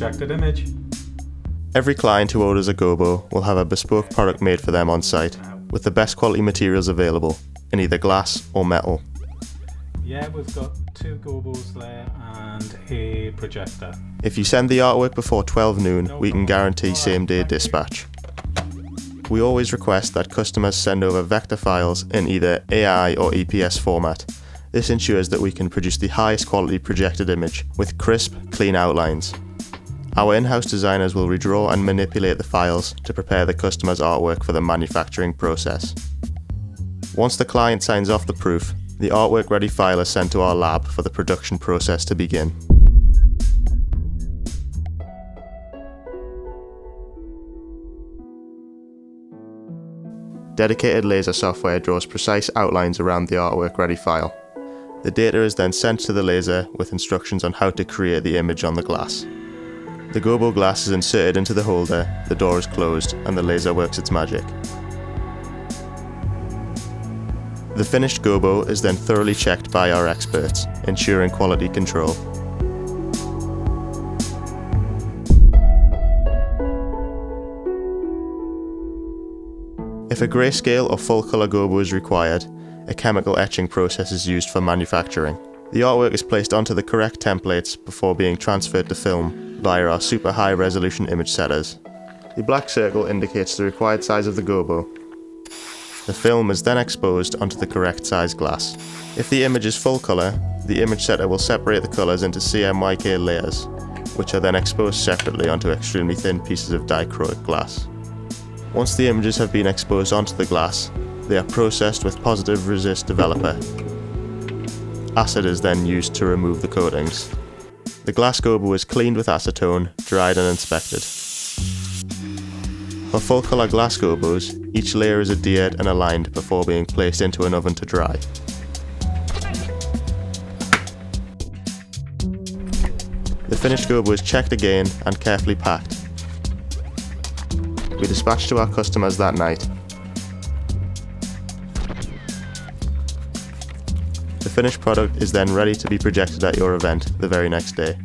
projected image. Every client who orders a Gobo will have a bespoke product made for them on site, with the best quality materials available, in either glass or metal. Yeah, we've got two gobos there and a projector. If you send the artwork before 12 noon, we can guarantee same day dispatch. We always request that customers send over vector files in either AI or EPS format. This ensures that we can produce the highest quality projected image with crisp, clean outlines. Our in-house designers will redraw and manipulate the files to prepare the customer's artwork for the manufacturing process. Once the client signs off the proof, the artwork ready file is sent to our lab for the production process to begin. Dedicated laser software draws precise outlines around the artwork ready file. The data is then sent to the laser with instructions on how to create the image on the glass. The gobo glass is inserted into the holder, the door is closed, and the laser works its magic. The finished gobo is then thoroughly checked by our experts, ensuring quality control. If a grayscale or full colour gobo is required, a chemical etching process is used for manufacturing. The artwork is placed onto the correct templates before being transferred to film via our super high resolution image setters. The black circle indicates the required size of the gobo. The film is then exposed onto the correct size glass. If the image is full colour, the image setter will separate the colours into CMYK layers, which are then exposed separately onto extremely thin pieces of dichroic glass. Once the images have been exposed onto the glass, they are processed with positive resist developer. Acid is then used to remove the coatings. The glass gobo is cleaned with acetone, dried and inspected. For full colour glass gobos, each layer is adhered and aligned before being placed into an oven to dry. The finished gobo is checked again and carefully packed. We dispatched to our customers that night. Finished product is then ready to be projected at your event the very next day.